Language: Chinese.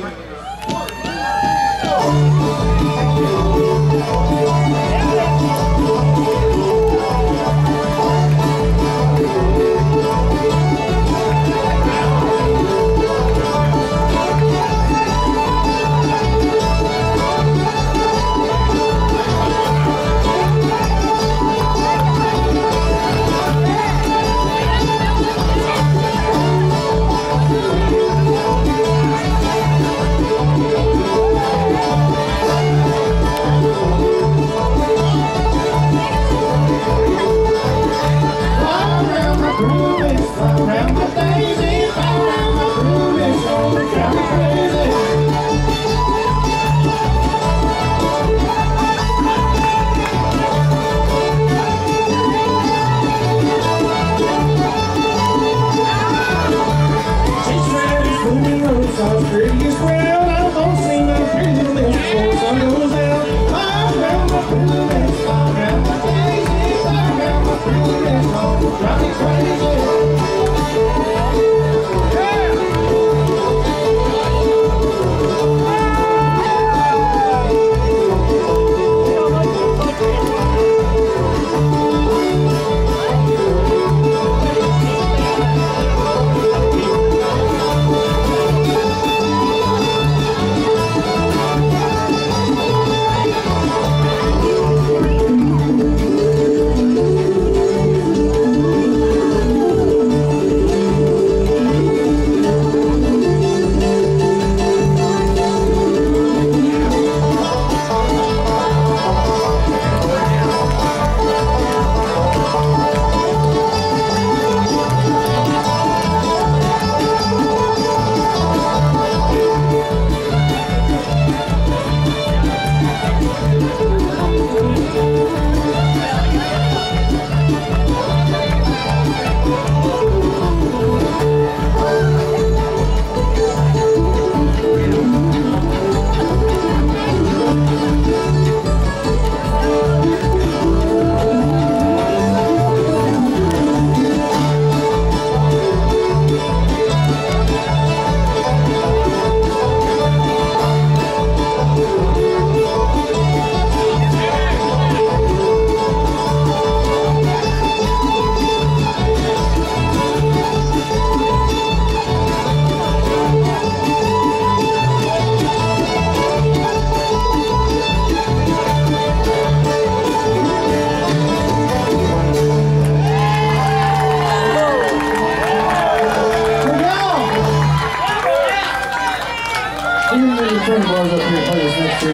Hey. 这一波是可以，他也是。